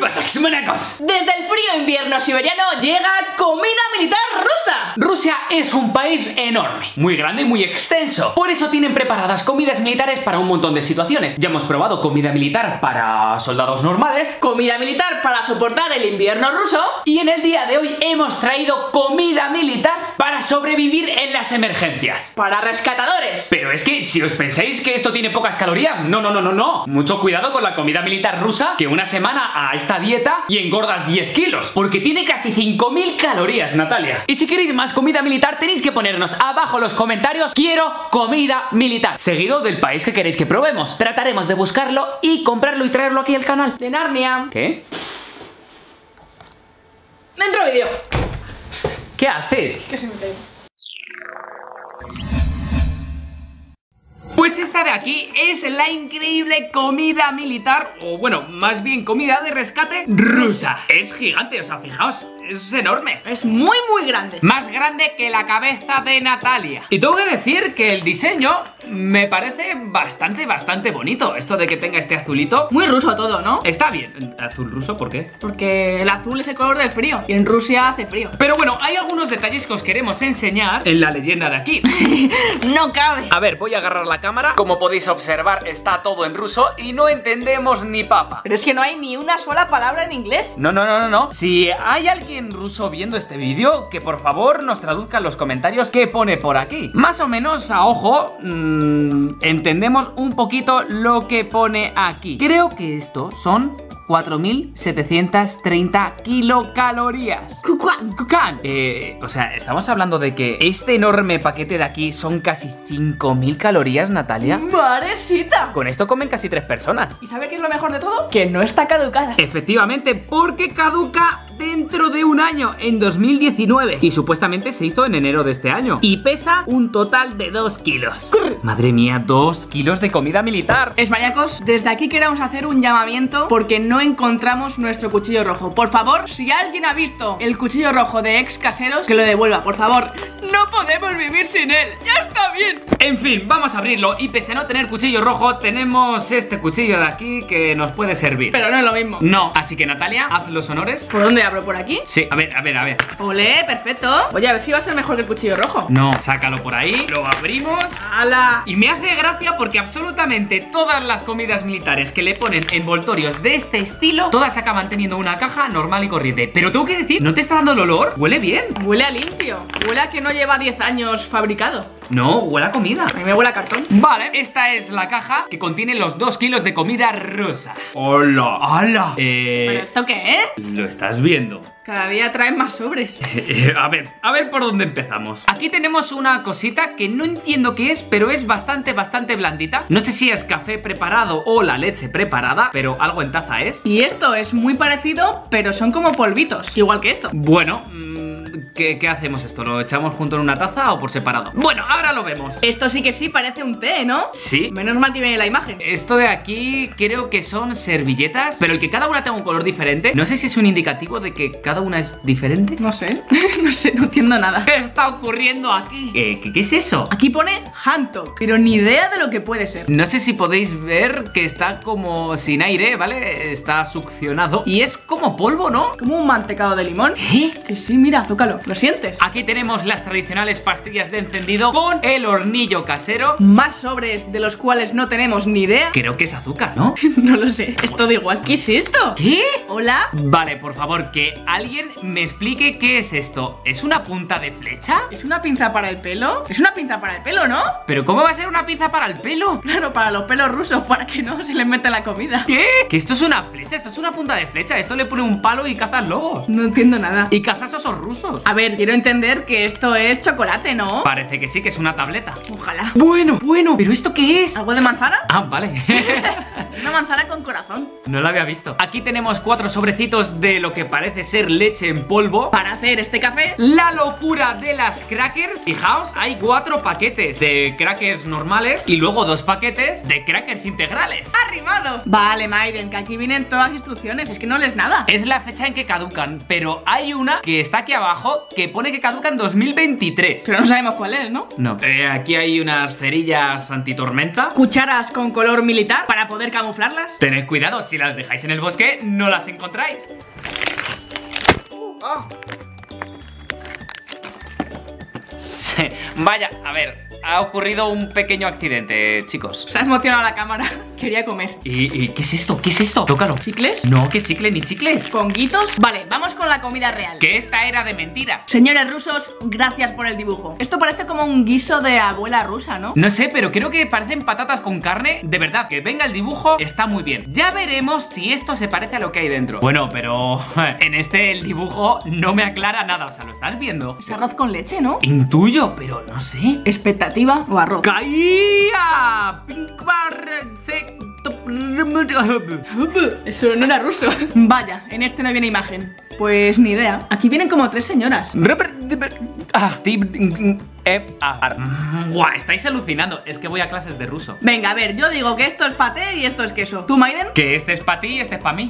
pasa? Desde el frío invierno siberiano llega comida militar rusa. Rusia es un país enorme, muy grande y muy extenso. Por eso tienen preparadas comidas militares para un montón de situaciones. Ya hemos probado comida militar para soldados normales. Comida militar para soportar el invierno ruso. Y en el día de hoy hemos traído comida militar para sobrevivir en las emergencias. Para rescatadores. Pero es que si os pensáis que esto tiene pocas calorías, no, no, no, no, no. Mucho cuidado con la comida militar rusa, que una semana a esta dieta y engordas 10 kilos, porque tiene casi 5.000 calorías, Natalia. Y si queréis más comida militar, tenéis que ponernos abajo en los comentarios, quiero comida militar, seguido del país que queréis que probemos. Trataremos de buscarlo y comprarlo y traerlo aquí al canal. De Narnia. ¿Qué? Dentro vídeo. ¿Qué haces? Que se me cae. Pues esta de aquí es la increíble comida militar, o bueno, más bien comida de rescate rusa. Es gigante, o sea, fijaos, es enorme. Es muy muy grande. Más grande que la cabeza de Natalia. Y tengo que decir que el diseño me parece bastante, bastante bonito. Esto de que tenga este azulito. Muy ruso todo, ¿no? Está bien. ¿Azul ruso? ¿Por qué? Porque el azul es el color del frío. Y en Rusia hace frío. Pero bueno, hay algunos detalles que os queremos enseñar en la leyenda de aquí. no cabe. A ver, voy a agarrar la cámara. Como podéis observar, está todo en ruso y no entendemos ni papa. Pero es que no hay ni una sola palabra en inglés. No, no, no, no, no. Si hay alguien ruso viendo este vídeo, que por favor nos traduzca los comentarios qué pone por aquí. Más o menos a ojo, mmm, entendemos un poquito lo que pone aquí. Creo que estos son 4.730 kilocalorías. Eh, o sea, estamos hablando de que este enorme paquete de aquí son casi 5.000 calorías, Natalia. Maresita. Con esto comen casi tres personas. ¿Y sabe qué es lo mejor de todo? Que no está caducada. Efectivamente, porque caduca dentro de un año, en 2019. Y supuestamente se hizo en enero de este año. Y pesa un total de 2 kilos. Madre mía, 2 kilos de comida militar. Esmayacos, desde aquí queremos hacer un llamamiento porque no encontramos nuestro cuchillo rojo. Por favor, si alguien ha visto el cuchillo rojo de ex caseros, que lo devuelva, por favor. No podemos vivir sin él. Ya está bien. En fin, vamos a abrirlo. Y pese a no tener cuchillo rojo, tenemos este cuchillo de aquí que nos puede servir. Pero no es lo mismo. No, así que Natalia, haz los honores. ¿Por dónde abro? ¿Por aquí? Sí, a ver, a ver, a ver. Olé, perfecto. Oye, a ver si va a ser mejor que el cuchillo rojo. No, sácalo por ahí, lo abrimos. ¡Hala! Y me hace gracia porque absolutamente todas las comidas militares que le ponen envoltorios de este estilo, todas acaban teniendo una caja normal y corriente. Pero tengo que decir, ¿no te está dando el olor? Huele bien. Huele a limpio. Huele a que no lleva 10 años fabricado. No, huele a comida. A mí me huele a cartón. Vale, esta es la caja que contiene los 2 kilos de comida rusa. ¡Hola! ¡Hala! Eh... ¿Pero esto qué es? Lo estás viendo. Cada día traen más sobres. a ver, a ver por dónde empezamos. Aquí tenemos una cosita que no entiendo qué es, pero es bastante, bastante blandita. No sé si es café preparado o la leche preparada, pero algo en taza es. Y esto es muy parecido, pero son como polvitos, igual que esto. Bueno, mmm, ¿qué, ¿qué, hacemos esto? ¿Lo echamos junto en una taza o por separado? Bueno, ahora lo vemos. Esto sí que sí parece un té, ¿no? Sí. Menos mal que viene la imagen. Esto de aquí creo que son servilletas, pero el que cada una tenga un color diferente. No sé si es un indicativo de que cada una es diferente. No sé, no sé, no entiendo nada. ¿Qué está ocurriendo aquí? ¿Qué, qué, qué es eso? Aquí pone Hantok, pero ni idea de lo que puede ser. No sé si podéis ver que está como sin aire, ¿vale? Está succionado y es como polvo, ¿no? Como un mantecado de limón. ¿Qué? Que sí, mira, ¿lo sientes? Aquí tenemos las tradicionales pastillas de encendido con el hornillo casero. Más sobres de los cuales no tenemos ni idea. Creo que es azúcar, ¿no? no lo sé, es todo igual. ¿Qué es esto? ¿Qué? ¿Hola? Vale, por favor, que alguien me explique qué es esto. ¿Es una punta de flecha? ¿Es una pinza para el pelo? Es una pinza para el pelo, ¿no? ¿Pero cómo va a ser una pinza para el pelo? Claro, para los pelos rusos, para que no se les meta la comida. ¿Qué? Que esto es una flecha, esto es una punta de flecha. Esto le pone un palo y cazas lobos. No entiendo nada. Y cazas osos rusos. A ver, quiero entender que esto es chocolate, ¿no? Parece que sí, que es una tableta. Ojalá. Bueno, bueno, ¿pero esto qué es? ¿Algo de manzana? Ah, vale. una manzana con corazón. No lo había visto. Aquí tenemos cuatro sobrecitos de lo que parece ser leche en polvo. Para hacer este café. La locura de las crackers. Fijaos, hay cuatro paquetes de crackers normales y luego dos paquetes de crackers integrales. ¡Arrimado! Vale, Maiden, que aquí vienen todas las instrucciones. Es que no lees nada. Es la fecha en que caducan, pero hay una que está aquí abajo que pone que caduca en 2023. Pero no sabemos cuál es, ¿no? No. Eh, aquí hay unas cerillas antitormenta. Cucharas con color militar para poder camuflarlas. Tened cuidado, si las dejáis en el bosque, no las encontráis. Oh. Vaya, a ver, ha ocurrido un pequeño accidente, chicos. Se ha emocionado la cámara. Quería comer. ¿Y, y qué es esto? ¿Qué es esto? Tócalo. ¿Chicles? No, que chicle ni chicle. ¿Ponguitos? Vale, vamos con la comida real. Que esta era de mentira. Señores rusos, gracias por el dibujo. Esto parece como un guiso de abuela rusa, ¿no? No sé, pero creo que parecen patatas con carne. De verdad, que venga el dibujo, está muy bien. Ya veremos si esto se parece a lo que hay dentro. Bueno, pero en este el dibujo no me aclara nada. O sea, ¿lo estás viendo? Es arroz con leche, ¿no? Intuyo, pero no sé. ¿Expectativa o arroz? ¡Caía! Eso no era ruso. Vaya, en este no viene imagen. Pues ni idea. Aquí vienen como tres señoras. Buah, estáis alucinando. Es que voy a clases de ruso. Venga, a ver, yo digo que esto es paté y esto es queso. ¿Tú, Maiden? Que este es para ti y este es para mí.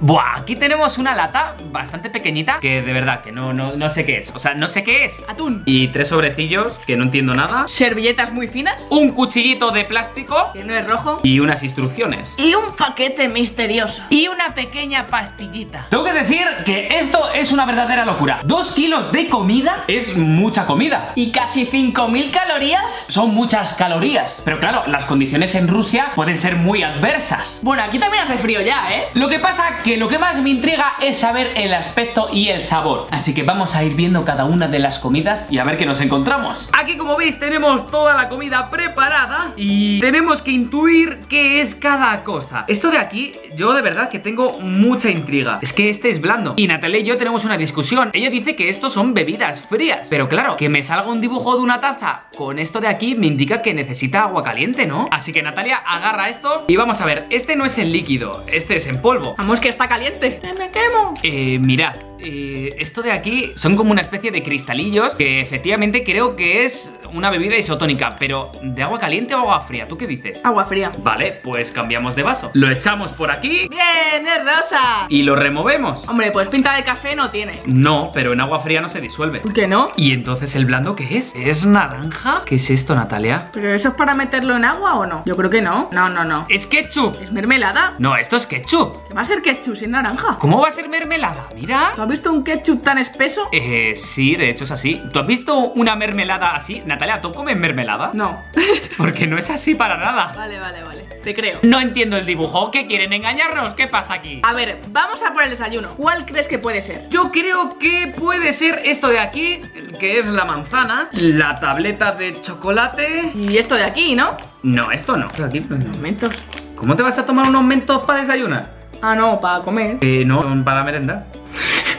Buah, aquí tenemos una lata bastante pequeñita que de verdad que no, no, no sé qué es. O sea, no sé qué es. Atún. Y tres sobrecillos que no entiendo nada. Servilletas muy finas. Un cuchillito de plástico Que no es rojo. y unas instrucciones. Y un paquete misterioso. Y una pequeña pastillita. Tengo que decir que esto es una verdadera locura. Dos kilos de comida es mucha comida. Y casi 5.000 calorías. Son muchas calorías. Pero claro, las condiciones en Rusia pueden ser muy adversas. Bueno, aquí también hace frío ya, ¿eh? Lo que pasa que lo que más me intriga es saber el aspecto y el sabor. Así que vamos a ir viendo cada una de las comidas y a ver qué nos encontramos. Aquí como veis tenemos toda la comida preparada y tenemos que intuir qué es cada cosa. Esto de aquí, yo de verdad que tengo mucha intriga. Es que este es blando. Y Natalia y yo tenemos una discusión. Ella dice que estos son bebidas frías. Pero claro, que me salga un dibujo de una taza con esto de aquí me indica que necesita agua caliente, ¿no? Así que Natalia agarra esto y vamos a ver. Este no es en líquido, este es en polvo. Vamos que está caliente. ¡Me quemo! Eh, mirad, eh, esto de aquí son como una especie de cristalillos que efectivamente creo que es una bebida isotónica, pero ¿de agua caliente o agua fría? ¿Tú qué dices? Agua fría. Vale, pues cambiamos de vaso. Lo echamos por aquí ¡Bien! ¡Es rosa! y lo removemos. Hombre, pues pinta de café no tiene. No, pero en agua fría no se disuelve. ¿Por qué no? ¿Y entonces el blando qué es? ¿Es naranja? ¿Qué es esto, Natalia? ¿Pero eso es para meterlo en agua o no? Yo creo que no. No, no, no. ¿Es ketchup? ¿Es mermelada? No, esto es ketchup. ¿Qué va a ser ketchup sin naranja? ¿Cómo va a ser mermelada? Mira. ¿Tú has visto un ketchup tan espeso? Eh, sí, de hecho es así. ¿Tú has visto una mermelada así? Natalia, ¿tú comes mermelada? No. Porque no es así para nada. vale, vale, vale. Te creo. No entiendo el dibujo. ¿Qué quieren engañarnos? ¿Qué pasa aquí? A ver, vamos a por el desayuno. ¿Cuál crees que puede ser? Yo creo que puede ser esto de aquí, que es la manzana, la tableta de chocolate. Y esto de aquí, ¿no? No, esto no. Aquí, pues, no. Mentos. ¿Cómo te vas a tomar unos mentos para desayunar? Ah, no, para comer. Eh, no, para merendar.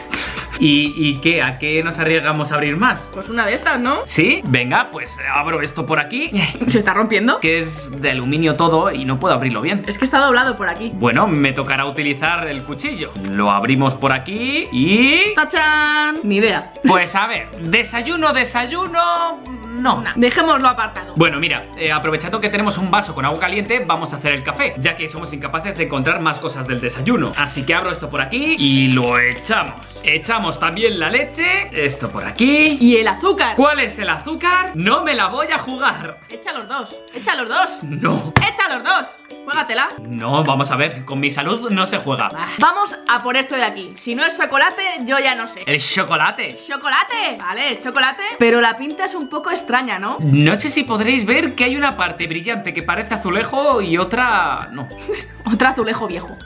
¿Y, ¿Y qué? ¿A qué nos arriesgamos a abrir más? Pues una de estas, ¿no? ¿Sí? Venga, pues abro esto por aquí, ¿Se está rompiendo? que es de aluminio todo y no puedo abrirlo bien. Es que está doblado por aquí. Bueno, me tocará utilizar el cuchillo. Lo abrimos por aquí y... ¡Tachán! Ni idea. Pues a ver, desayuno, desayuno... No. Dejémoslo apartado. Bueno, mira, eh, aprovechando que tenemos un vaso con agua caliente, vamos a hacer el café, ya que somos incapaces de encontrar más cosas del desayuno. Así que abro esto por aquí y lo echamos. Echamos también la leche, esto por aquí. Y el azúcar. ¿Cuál es el azúcar? No me la voy a jugar. Echa los dos. Echa los dos. No. Echa los dos. Juégatela. No, vamos a ver, con mi salud no se juega. Ah, Vamos a por esto de aquí. Si no es chocolate, yo ya no sé. El chocolate. ¿Chocolate? Vale, es chocolate. Pero la pinta es un poco extraña, ¿no? No sé si podréis ver que hay una parte brillante que parece azulejo y otra no. Otro azulejo viejo.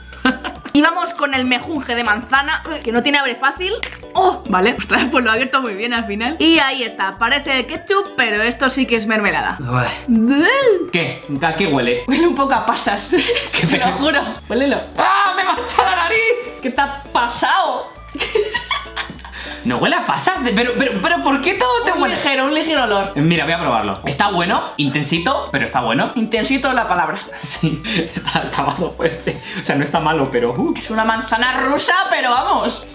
Y vamos con el mejunje de manzana, que no tiene abre fácil. ¡Oh! Vale, ostras, pues lo ha abierto muy bien al final. Y ahí está, parece ketchup, pero esto sí que es mermelada. ¿Qué? ¿A qué huele? Huele un poco a pasas. Te lo juro. Huélelo. ¡Ah! ¡Me mancha la nariz! ¿Qué te ha pasado? No huele a pasas, de- pero, pero, pero ¿por qué todo te Un huele? ligero, un ligero olor. Mira, voy a probarlo. Está bueno, intensito, pero está bueno. Intensito la palabra. Sí, está, está malo fuerte. O sea, no está malo, pero. uh. Es una manzana rusa, pero vamos.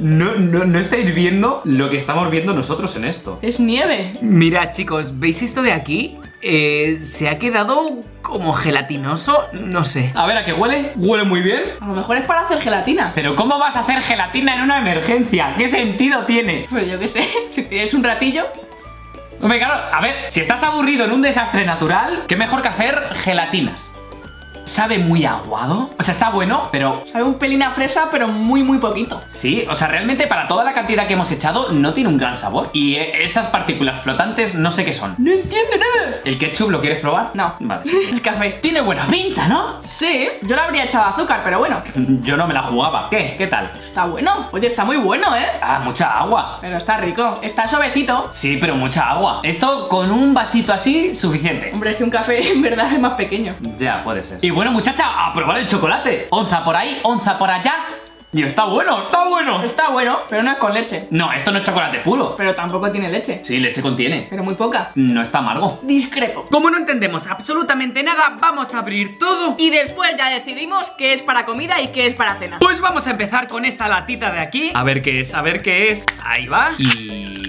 No, no, no estáis viendo lo que estamos viendo nosotros en esto. Es nieve. Mirad, chicos, ¿veis esto de aquí? Eh, se ha quedado como gelatinoso, no sé. A ver, ¿a qué huele? Huele muy bien. A lo mejor es para hacer gelatina. Pero ¿cómo vas a hacer gelatina en una emergencia? ¿Qué sentido tiene? Pues yo qué sé, si tienes un ratillo. Hombre, claro, a ver, si estás aburrido en un desastre natural, ¿qué mejor que hacer gelatinas? ¿Sabe muy aguado? O sea, está bueno, pero... Sabe un pelín a fresa, pero muy, muy poquito. Sí, o sea, realmente para toda la cantidad que hemos echado no tiene un gran sabor. Y eh, esas partículas flotantes no sé qué son. No entiendo nada. ¿El ketchup lo quieres probar? No. Vale. El café. Tiene buena pinta, ¿no? Sí, yo le habría echado azúcar, pero bueno. Yo no me la jugaba. ¿Qué? ¿Qué tal? Está bueno. Oye, está muy bueno, ¿eh? Ah, mucha agua. Pero está rico. Está suavecito. Sí, pero mucha agua. Esto con un vasito así, suficiente. Hombre, es que un café en verdad es más pequeño. Ya, puede ser. Y bueno, muchacha, a probar el chocolate. Onza por ahí, onza por allá. Y está bueno, está bueno. Está bueno, pero no es con leche. No, esto no es chocolate puro. Pero tampoco tiene leche. Sí, leche contiene. Pero muy poca. No está amargo. Discrepo. Como no entendemos absolutamente nada, vamos a abrir todo. Y después ya decidimos qué es para comida y qué es para cena. Pues vamos a empezar con esta latita de aquí. A ver qué es, a ver qué es. Ahí va. Y...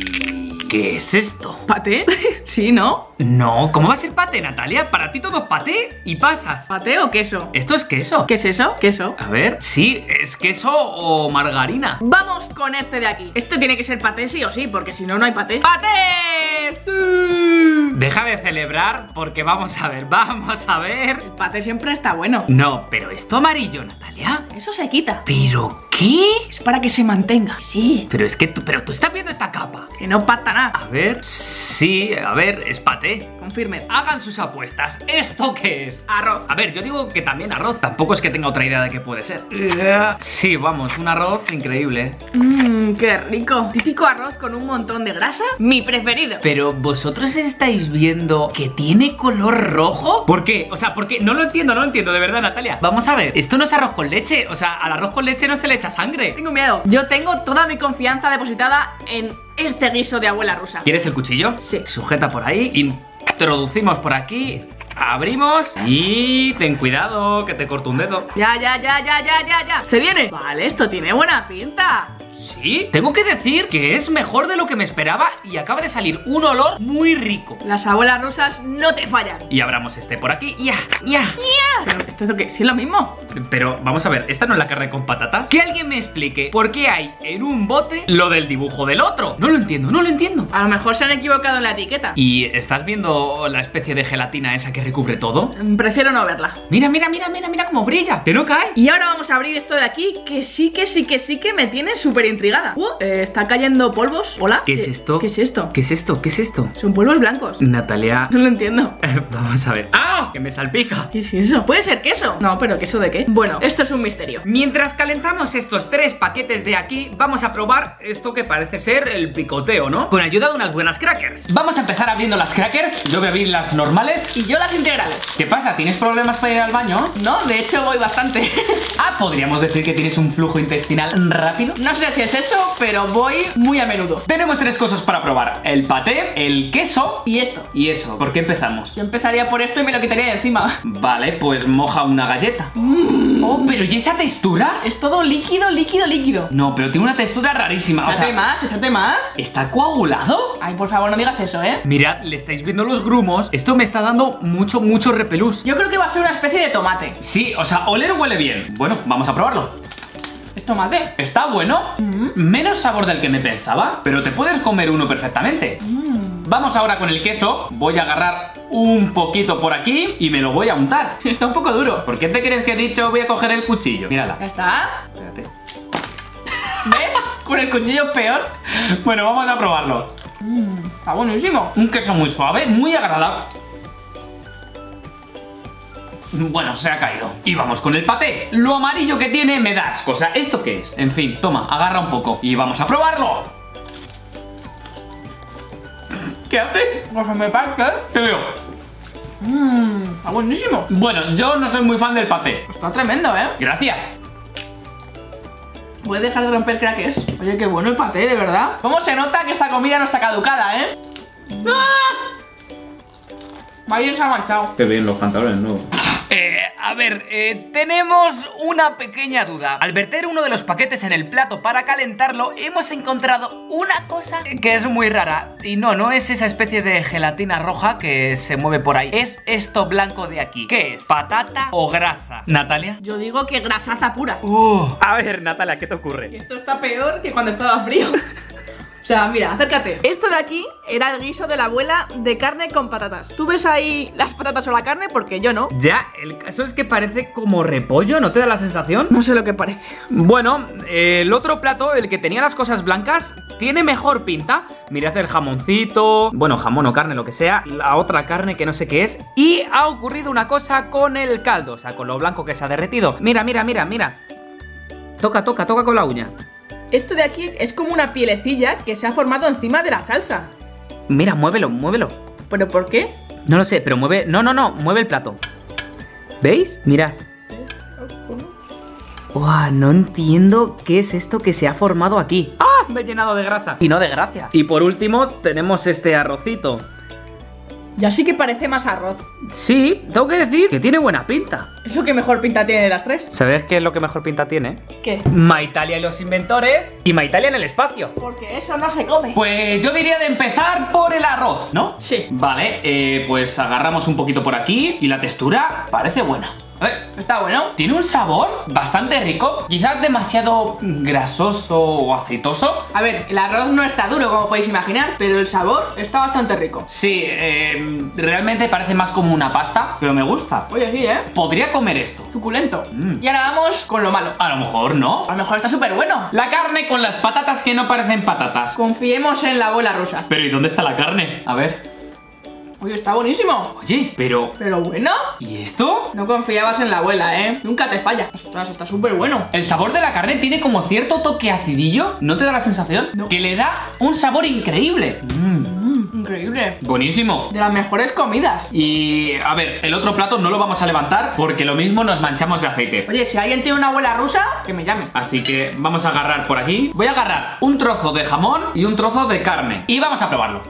¿Qué es esto? ¿Paté? sí, ¿no? No, ¿cómo va a ser paté, Natalia? Para ti todo es paté y pasas. ¿Paté o queso? Esto es queso. ¿Qué es eso? ¿Queso? A ver, sí, es queso o margarina. Vamos con este de aquí. Este tiene que ser paté sí o sí, porque si no, no hay paté. ¡Paté! ¡Sí! Deja de celebrar porque vamos a ver, vamos a ver. El paté siempre está bueno. No, pero esto amarillo, Natalia. Eso se quita. ¿Pero qué? Es para que se mantenga. Sí. Pero es que tú, pero tú estás viendo esta capa. Que no pata nada. A ver, sí, a ver, es paté. Confirme. Hagan sus apuestas. ¿Esto qué es? Arroz. A ver, yo digo que también arroz. Tampoco es que tenga otra idea de qué puede ser. Sí, vamos, un arroz increíble. Mmm, qué rico. Típico arroz con un montón de grasa. Mi preferido. Pero vosotros estáis viendo que tiene color rojo. ¿Por qué? O sea, ¿por qué? No lo entiendo, no lo entiendo, de verdad, Natalia. Vamos a ver, esto no es arroz con leche. O sea, al arroz con leche no se le echa sangre. Tengo miedo. Yo tengo toda mi confianza depositada en este guiso de abuela rusa. ¿Quieres el cuchillo? Sí. Sujeta por ahí, introducimos por aquí, abrimos y ten cuidado que te corto un dedo. Ya, ya, ya, ya, ya, ya, ya. ¿Se viene? Vale, esto tiene buena pinta. Sí, tengo que decir que es mejor de lo que me esperaba y acaba de salir un olor muy rico. Las abuelas rusas no te fallan. Y abramos este por aquí, ya, ya. Pero esto es lo que, sí es lo mismo. Pero vamos a ver, ¿esta no es la carne con patatas? Que alguien me explique por qué hay en un bote lo del dibujo del otro. No lo entiendo, no lo entiendo. A lo mejor se han equivocado en la etiqueta. ¿Y estás viendo la especie de gelatina esa que recubre todo? Mm, Prefiero no verla. Mira, mira, mira, mira, mira cómo brilla. Que no cae. Y ahora vamos a abrir esto de aquí, que sí, que sí, que sí que me tiene súper intrigada. Uh, eh, está cayendo polvos. ¿Hola? ¿Qué es esto? ¿Qué es esto? ¿Qué es esto? ¿Qué es esto? Son polvos blancos. Natalia. No lo entiendo. Vamos a ver. ¡Ah! Que me salpica. ¿Qué es eso? ¿Puede ser queso? No, pero ¿queso de qué? Bueno, esto es un misterio. Mientras calentamos estos tres paquetes de aquí, vamos a probar esto que parece ser el picoteo, ¿no? Con ayuda de unas buenas crackers. Vamos a empezar abriendo las crackers. Yo voy a abrir las normales. Y yo las integrales. ¿Qué pasa? ¿Tienes problemas para ir al baño? No, de hecho voy bastante. Ah, podríamos decir que tienes un flujo intestinal rápido. no sé si es eso, pero voy muy a menudo. Tenemos tres cosas para probar: el paté, el queso Y esto. y eso. ¿Por qué empezamos? Yo empezaría por esto y me lo quitaría de encima. Vale, pues moja una galleta. Oh, pero ¿y esa textura? Es todo líquido, líquido, líquido. No, pero tiene una textura rarísima. O Échate sea, más, échate más. ¿está coagulado? Ay, por favor, no digas eso, ¿eh? Mirad, le estáis viendo los grumos. Esto me está dando mucho, mucho repelús. Yo creo que va a ser una especie de tomate. Sí, o sea, oler huele bien. Bueno, vamos a probarlo. ¿Es tomate? Está bueno, menos sabor del que me pensaba, pero te puedes comer uno perfectamente. Vamos ahora con el queso. Voy a agarrar un poquito por aquí y me lo voy a untar. Está un poco duro. ¿Por qué te crees que he dicho voy a coger el cuchillo? Mírala. Ya está. Espérate. ¿Ves? Con el cuchillo es peor. Bueno, vamos a probarlo. Está buenísimo. Un queso muy suave, muy agradable. Bueno, se ha caído. Y vamos con el paté. Lo amarillo que tiene me das. Cosa, ¿esto qué es? En fin, toma, agarra un poco. Y vamos a probarlo. ¿Qué hace? Pues me parque. Te veo. Mmm, está buenísimo. Bueno, yo no soy muy fan del paté. Pues está tremendo, ¿eh? Gracias. ¿Puedes dejar de romper crackers? Oye, qué bueno el paté, de verdad. ¿Cómo se nota que esta comida no está caducada, eh? ¡Ah! Va bien se ha manchado. Qué bien los pantalones nuevos. Eh, a ver, eh, tenemos una pequeña duda. Al verter uno de los paquetes en el plato para calentarlo, hemos encontrado una cosa que es muy rara. Y no, no es esa especie de gelatina roja que se mueve por ahí. Es esto blanco de aquí. ¿Qué es? ¿Patata o grasa? ¿Natalia? Yo digo que grasaza pura. Uh, a ver, Natalia, ¿qué te Que ocurre? esto está peor que cuando estaba frío. O sea, mira, acércate. Esto de aquí era el guiso de la abuela de carne con patatas. ¿Tú ves ahí las patatas o la carne? Porque yo no. Ya, el caso es que parece como repollo, ¿no te da la sensación? No sé lo que parece. Bueno, eh, el otro plato, el que tenía las cosas blancas, tiene mejor pinta. Mirad el jamoncito, bueno, jamón o carne, lo que sea, la otra carne que no sé qué es. Y ha ocurrido una cosa con el caldo, o sea, con lo blanco que se ha derretido. Mira, mira, mira, mira. Toca, toca, toca con la uña. Esto de aquí es como una pielecilla que se ha formado encima de la salsa. Mira, muévelo, muévelo. ¿Pero por qué? No lo sé, pero mueve. No, no, no, mueve el plato. ¿Veis? Mira. Uah, no entiendo qué es esto que se ha formado aquí. ¡Ah! Me he llenado de grasa. Y no de gracia. Y por último, tenemos este arrocito. Ya sí que parece más arroz. Sí, tengo que decir que tiene buena pinta. Es lo que mejor pinta tiene de las tres. ¿Sabes qué es lo que mejor pinta tiene? ¿Qué? Maitalia y los inventores y Maitalia en el espacio. Porque eso no se come. Pues yo diría de empezar por el arroz, ¿no? Sí. Vale, eh, pues agarramos un poquito por aquí y la textura parece buena. Eh, Está bueno. tiene un sabor bastante rico, quizás demasiado grasoso o aceitoso. A ver, el arroz no está duro, como podéis imaginar, pero el sabor está bastante rico. Sí, eh, realmente parece más como una pasta, pero me gusta. Oye, sí, ¿eh? Podría comer esto. Suculento. Mm. Y ahora vamos con lo malo. A lo mejor no. A lo mejor está súper bueno. La carne con las patatas que no parecen patatas. Confiemos en la abuela rusa. Pero ¿y dónde está la carne? A ver. Oye, está buenísimo. Oye, pero... Pero bueno. ¿Y esto? No confiabas en la abuela, ¿eh? Nunca te falla. Ostras, está súper bueno. El sabor de la carne tiene como cierto toque acidillo. ¿No te da la sensación? No. Que le da un sabor increíble. Mm, Mmm, increíble. buenísimo. De las mejores comidas. Y a ver, el otro plato no lo vamos a levantar porque lo mismo nos manchamos de aceite. Oye, si alguien tiene una abuela rusa, que me llame. Así que vamos a agarrar por aquí. Voy a agarrar un trozo de jamón y un trozo de carne. Y vamos a probarlo.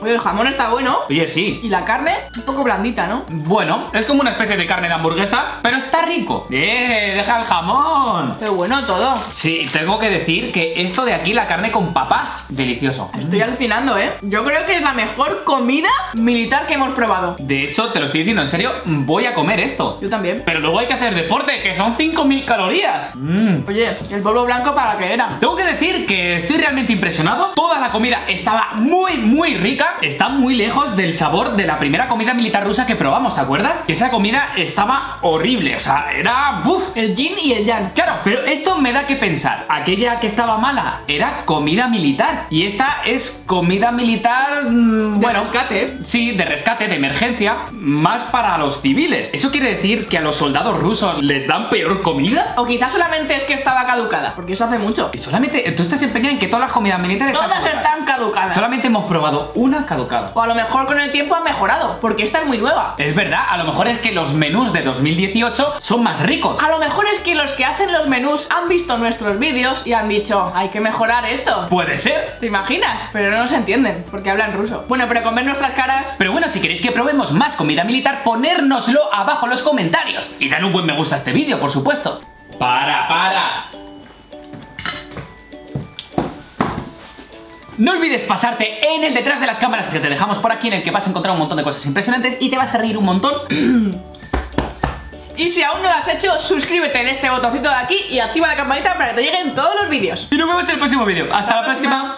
Oye, el jamón está bueno. Oye, sí. Y la carne, un poco blandita, ¿no? Bueno, es como una especie de carne de hamburguesa, pero está rico. ¡Eh! ¡Deja el jamón! Qué bueno todo. Sí, tengo que decir que esto de aquí, la carne con papas, delicioso. Estoy alucinando, ¿eh? Yo creo que es la mejor comida militar que hemos probado. De hecho, te lo estoy diciendo en serio, voy a comer esto. Yo también. Pero luego hay que hacer deporte, que son 5.000 calorías. Mm. Oye, ¿el polvo blanco para qué era? Tengo que decir que estoy realmente impresionado. Toda la comida estaba muy, muy rica. Está muy lejos del sabor de la primera comida militar rusa que probamos, ¿te acuerdas? Que esa comida estaba horrible. O sea, era. ¡Buf! El yin y el yang. Claro, pero esto me da que pensar. Aquella que estaba mala era comida militar. Y esta es comida militar. mm, De bueno, rescate. Sí, de rescate, de emergencia. Más para los civiles. ¿Eso quiere decir que a los soldados rusos les dan peor comida? O quizás solamente es que estaba caducada, porque eso hace mucho. Y solamente. Tú estás empeñado en que todas las comidas militares. Todas están caducadas. Solamente hemos probado una caducada. O a lo mejor con el tiempo ha mejorado, porque esta es muy nueva. Es verdad, a lo mejor es que los menús de 2018 son más ricos. A lo mejor es que los que hacen los menús han visto nuestros vídeos y han dicho, hay que mejorar esto. Puede ser. ¿Te imaginas? Pero no nos entienden, porque hablan ruso. Bueno, pero con ver nuestras caras... Pero bueno, si queréis que probemos más comida militar, ponérnoslo abajo en los comentarios. Y dan un buen me gusta a este vídeo, por supuesto. Para, para. No olvides pasarte en el detrás de las cámaras que te dejamos por aquí, en el que vas a encontrar un montón de cosas impresionantes y te vas a reír un montón. Y si aún no lo has hecho, suscríbete en este botoncito de aquí y activa la campanita para que te lleguen todos los vídeos. Y nos vemos en el próximo vídeo. Hasta, la próxima.